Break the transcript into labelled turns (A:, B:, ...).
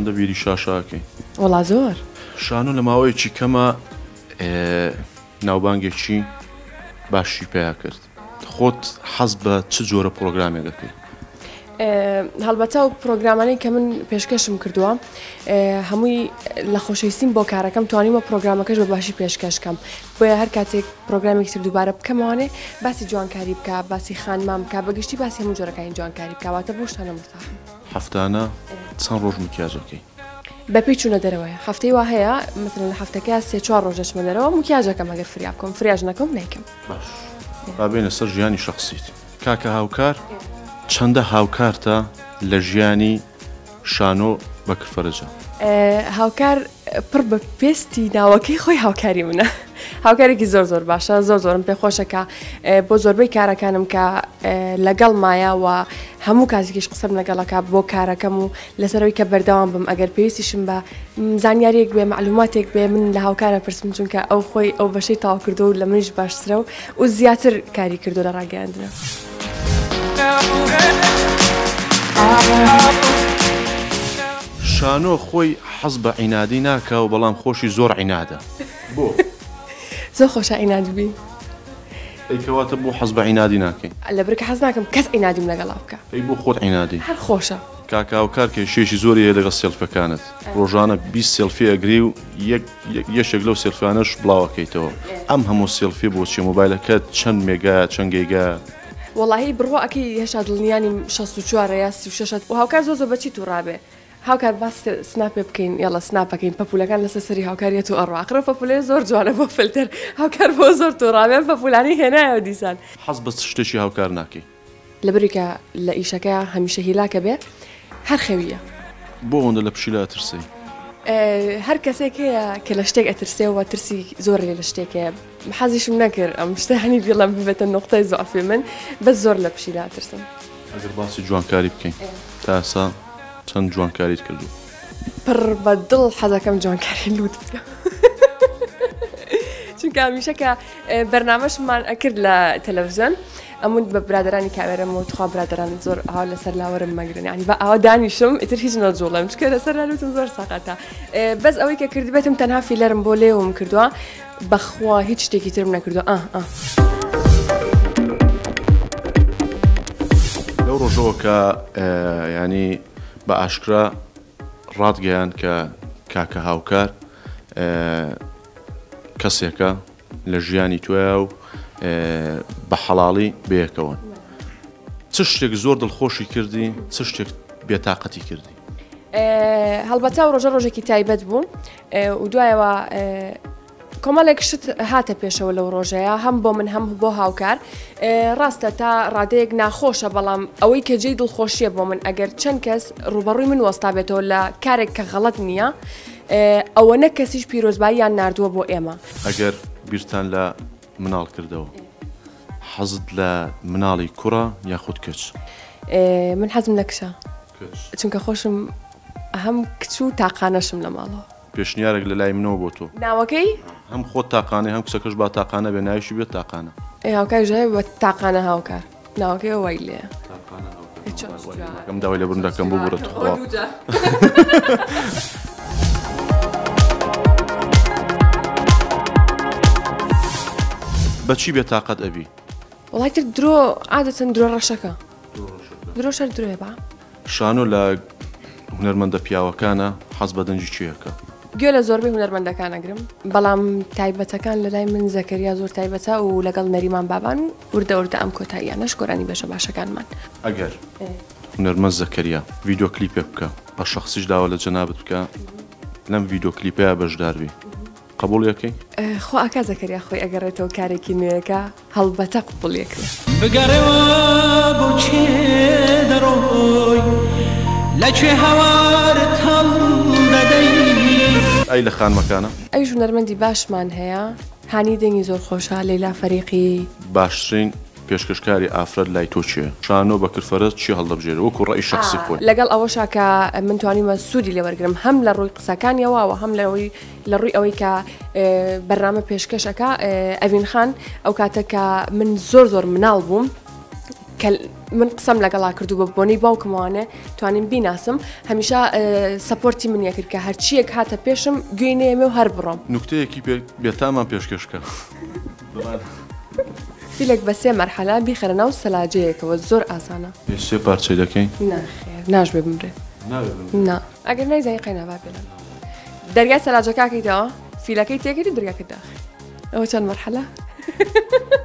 A: هەندە بیری شاشاکەی وڵا زۆر شانو لە ماوەیەکی کەمە ناوبانگێکی باشی پێیا کرد خۆت حەز بە چ جۆرە پرۆگرامێ دەکەیت
B: هەڵبەتە و پرۆگرامانەی کە من پێشکەشم کردووە هەمووی لە خۆشەویستیم بۆ کارەکەم توانیمە پرۆگرامەکەش بە باشی پێشکەشکەم بۆیە هەر کاتێک پرۆگرامێکی تر دووبارە بکەمەوانێ باسی جوانکاری بکە باسی خانمان بکە بەگشتی باسی هەموو جۆرەکانی جوانکاری بکەواتە بۆ شتانە مستاخم
A: هەفتانە چەند ڕۆژ مکیاژەکەی
B: بەپی چوونە دەرەوەی هەفتەی وا هەیە مثل لە هەفتەکە سێ چوار ڕۆژەشمە دەرەوە مکیاژەکەم ئەگەر فریا بکەم فریاژ نەکەم نیکەم
A: بابێنە سەر ژیانی شخصیت کاکە هاوکار چەندە هاوکارتە لە ژیانی شانۆ بە کفرەرجە
B: هاوکار پڕ بە پێستی ناوەکەی خۆی هاوکاری منە. هاوکارێکی زۆر زۆر باشە زۆر زۆرم پێ خۆشەکە بۆ زۆربەی کارەکانم کە لەگەڵ مایەوە هەموو کاتێکیش قسەم لەگەڵەکە بۆ کارەکەم و لەسەرەوەی کە بەردەوام بم ئەگەر پێویستیشم بە زانیارێک بێ معلوماتێک بێ من لە هاوکارە پرسم چونکە ئەو خۆی ئەو بەشەی تاوا کردو و لە منیش باشترە و و زیاتر کاری کردو لە ڕاگەاندنە.
A: شانۆ خۆی حەز بە عینادی ناکە و بەڵام خۆشی زۆر عینادە بۆ.
B: زۆ خۆشە عینادبی
A: ئەیکەواتە بۆ حەز بە عینادی ناکەین
B: لە برکە حەز ناکەم کەس عینادیم لەگەڵا بکە
A: ئەی بۆ خۆت عینادی هەر خۆشە کاکاوکار کێشێکی زۆری هەیە لەگە سێلفەکانت ڕۆژانە 20 سێلفی ئەگری و یەشێک لەو سێلفانش بڵاوەکەیتەوە ئەم هەموو سێلفی بۆچی مۆبایلەکە چەند مێگایە چەندگەیگە
B: وڵی بڕواکی هێشا دڵنیانی 16 چوارە یا 36 هاوکار زۆ زە بەچی تو ڕابێ هاو يلا باس بكين بابولا كان لسه سري هاو كان يتو اروع ئەڕواقرە بابولا زور جوانا بو فلتر هاوکار بۆ زۆر تووڕاوێن پەپولانی هێنایەوە دیسان
A: حەز بە شتێکی هاوکار ناکەی
B: لە بریکە لە ئیشەکە هەمیشە هیلاکە بێ هەر خەویە
A: بۆ هەندە لە پشیلا ترسی
B: هەر کەسێک هەیە کە لە شتێک ئەترسێەوە ترسی زۆر لێ لە شتێکە حەزیشم نەکرد ئەم شتە هەنی بيلا ببێتە النقطه زعفي من بە زۆر لە لا ترسم
A: ئەگەر باسی جوانکاری بکەین اه. تا چەند جوانکاریت کردو
B: پڕ بە دڵ حەزەکەم جوانکاری لوت چونکە هەمیشەکە اه، بەرنمەشمان ئەکرد لە تەلەڤزیۆن ئەمون بە برادرانی کاوێرەم و تخوا برادران زۆر ئاوا لەسەر لاوەرم مەگرن ینی بە ئاوا دانیشم ئتر هیچ نەجوڵم چکە لەسەر لوتم زۆر ساقاتە اه، بەس ئەوەی کە کردی بێتم تەنها فیلەرم بۆ لێوم کردووە بەخوا هیچ شتێکی ترم نەکردو ئا آه، ئا.
A: لەو ڕۆژەوە کە ینی بە ئاشکرا ڕادگەیان کە کاکە هاوکار کەسێکە لە ژیانی توێ و بە حەڵاڵی بەیەکەوە چ شتێک زۆر دڵخۆشی کردی چ شتێک بێتاقەتی کردی
B: هەڵبەتا و ڕۆژە ڕۆژێکی تایبەت بوو و دوایەوە کۆمەڵێک شت هاتە پێشەوە لەو ڕۆژەیە هەم بۆ من هەم بۆ هاوکار ڕاستە تا ڕادەیەک ناخۆشە بەڵام ئەوەی کە جێی دڵخۆشیە بۆ من ئەگەر چەند کەس ڕوبەڕووی من وەستا بێتەوە لە کارێک کە غەڵت نییە ئەوە نە کەسیش پیرۆزباییان نردووە بۆ ئێمە
A: ئەگەر بیرتان لە مناڵ کردەوە حەزت لە مناڵی کوڕە یاخود کەچ
B: من حەزم لە کشە چونکە خۆشم هەم کچ و تاقانەشم لە ماڵەوە
A: پێشنیارێک لە لای منەوە بۆ تۆ ناوەکەی هەم خۆ تاقانە هەم کچەکەش با تاقانە بێ ناویشی بێت تاقانە
B: هاوکار ژای بە تاقانە هاوکار ناوەکەی وای لێ ئەم داوای لە بندەکەم بۆ بڕێت خۆ.
A: بەچی بێ تااقەت ئەبی
B: وڵاتر درۆ عادەتەن درۆ ڕەشەکە درۆ شەر درێ با
A: شانۆ لە هوەرمەندە پیاوەکانە حەز بەدەنجی چیەکە
B: گوێ لە زۆربەی هوەرمەندەکان ئەگرم بەڵام تایبەتەکان لەلای من زەکەریا زۆر تایبەتە و لەگەڵ نەریمان بابان و وردەوردە ئەم کۆتاییانەش گۆرانی بەشە باشەکانمان
A: ئەگەر هوەرمە زەکەریا ویددیو کلیپێ بکە بە شخصیش داوە لە جەنابەت بکە لەم ویددیو کلیپەیە بەشداروی قبول یەکەی
B: خۆ ئاکا زەکەریا خۆی ئەگەڕێتەوە کارێکی نوێەکە هەڵبەتە قوپڵیەکە بگەڕێەوە بۆ چێ دەڕۆی
A: لەکوێ هەوا ئەی لە خانمەکانە
B: ئەی ژوونەرمەندی باشمان هەیە هانی دەنگی زۆر خۆشە لەلا فەریقی
A: باشترین پێشکەشکاری ئافرەت لای تۆ چێ شانۆ بە کرفەرەت چی هەڵدەبژێرە وەکو ڕێی
B: شخصی خۆی لەگەڵ ئەوەشا کە منتوانیمە سوودی لێوەرگرم هەم لە ڕووی قسەکانیەوەوە هەم لەوەی لە ڕووی ئەوەی کە بەرنامە پێشکەشەکە ئەڤین خان ئەو کاتە کە من زۆر زۆر مناڵ بووم من قسم لەگەڵا کردو بە بۆنەی باوکمانە توانین بیناسم هەمیشە سپۆرتی که کرد کە هەرچیەک هاتە پێشم گوێنێ و هەر بڕۆم
A: نوکتەیەکی بێتامان پێشکەشکە
B: فیلێک بە سێ مەرحەلا بیخەرە ناو سەلاجەیەکەوە زۆر ئاسانە
A: سێ پارچەی دەکەین
B: نه اگر نا ئەگەر نایزای قەینەوا پێ دەرگای سەلاجەکەکەیتەوە فیلەکەی تێگەری درگەکەدا ئەوە چەند مەرحەلا؟